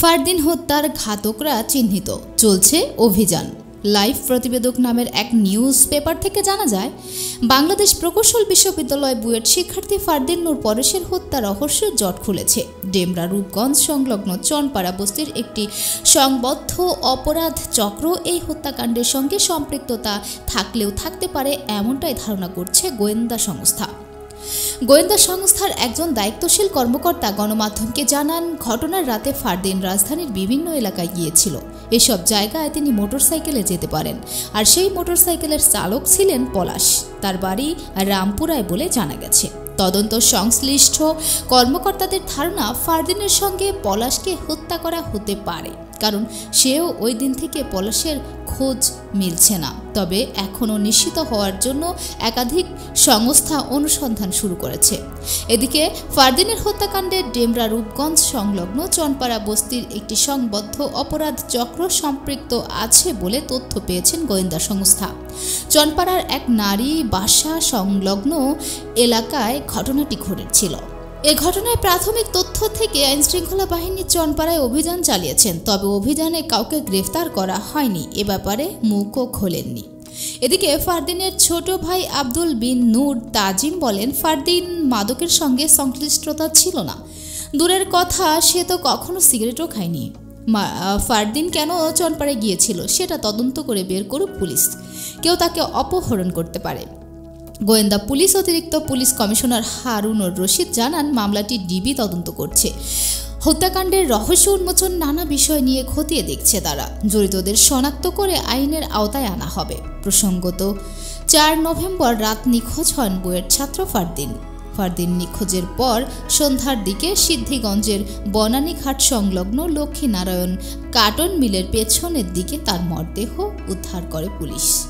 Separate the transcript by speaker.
Speaker 1: ফারদিন হত্যার ঘাতকরা চিহ্নিত। চলছে অভিযান। লাইভ প্রতিবেদক নামের এক নিউজ পেপার থেকে জানা যায়, বাংলাদেশ প্রকৌশল বিশ্ববিদ্যালয় বুয়েট শিক্ষার্থী ফারদিন নূর পরেশের হত্যা রহস্য জট খুলেছে। ডেমরা রূপগঞ্জ সংলগ্ন চনপাড়া বস্তির একটি সংবদ্ধ অপরাধ চক্র এই হত্যাকাণ্ডের সঙ্গে সম্পৃক্ততা থাকলেও থাকতে পারে এমনটাই ধারণা করছে গোয়েন্দা সংস্থা। গোয়েন্দা সংস্থার একজন দায়িত্বশীল কর্মকর্তা গণমাধ্যমকে জানান, ঘটনার রাতে ফারদিন রাজধানীর বিভিন্ন এলাকায় গিয়েছিল। এসব জায়গায় তিনি মোটরসাইকেলে যেতে পারেন। আর সেই মোটরসাইকেলের চালক ছিলেন পলাশ। তার বাড়ি রামপুরায় বলে জানা গেছে। তদন্ত সংশ্লিষ্ট কর্মকর্তাদের ধারণা, ফারদিনের সঙ্গে পলাশকে হত্যা করা হতে পারে। কারণ সেও ওই দিন থেকে পলাশের খোঁজ মিলছে না। তবে এখনও নিশ্চিত হওয়ার জন্য একাধিক সংস্থা অনুসন্ধান শুরু করেছে। এদিকে ফারদিনের হত্যাকাণ্ডে ডেমরা রূপগঞ্জ সংলগ্ন চনপাড়া বস্তির একটি সংবদ্ধ অপরাধ চক্র সম্পৃক্ত আছে বলে তথ্য পেয়েছেন গোয়েন্দা সংস্থা। চনপাড়ার এক নারী বাসা সংলগ্ন এলাকায় ঘটনাটি ঘটেছিল। এ ঘটনায় প্রাথমিক তথ্য থেকে আইনশৃঙ্খলা বাহিনী চনপাড়ায় অভিযান চালিয়েছেন, তবে অভিযানে কাউকে গ্রেফতার করা হয়নি। এ ব্যাপারে মুখও খোলেননি। এদিকে ফারদিনের ছোট ভাই আব্দুল বিন নূর তাজিম বলেন, ফারদিন মাদকের সঙ্গে সংশ্লিষ্টতা ছিল না। দূরের কথা, সে তো কখনো সিগারেটও খায়নি। ফারদিন কেন চনপাড়ে গিয়েছিল, সেটা তদন্ত করে বের করুক পুলিশ। কেউ তাকে অপহরণ করতে পারে। গোয়েন্দা পুলিশ অতিরিক্ত পুলিশ কমিশনার হারুনুর রশিদ জানান, মামলাটি ডিবি তদন্ত করছে। হত্যাকাণ্ডের রহস্য উন্মোচন নানা বিষয় নিয়ে খতিয়ে দেখছে তারা। জড়িতদের শনাক্ত করে আইনের আওতায় আনা হবে। প্রসঙ্গত, চার নভেম্বর রাত নিখোঁজ হন বইয়ের ছাত্র ফারদিন। ফারদিন নিখোঁজের পর সন্ধ্যার দিকে সিদ্ধিগঞ্জের বনানীঘাট সংলগ্ন লক্ষ্মীনারায়ণ কাটন মিলের পেছনের দিকে তার মরদেহ উদ্ধার করে পুলিশ।